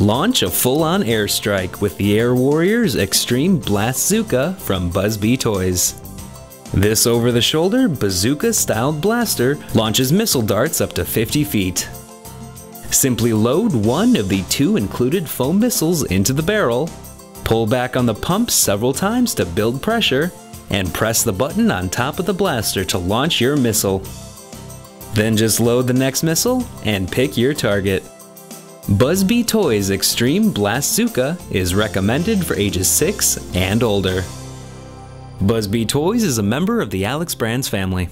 Launch a full-on airstrike with the Air Warriors Extreme Blastzooka from Buzz-Bee Toys. This over-the-shoulder bazooka-styled blaster launches missile darts up to 50 feet. Simply load one of the two included foam missiles into the barrel, pull back on the pump several times to build pressure, and press the button on top of the blaster to launch your missile. Then just load the next missile and pick your target. Buzz-Bee Toys Extreme Blastzooka is recommended for ages 6 and older. Buzz-Bee Toys is a member of the Alex Brands family.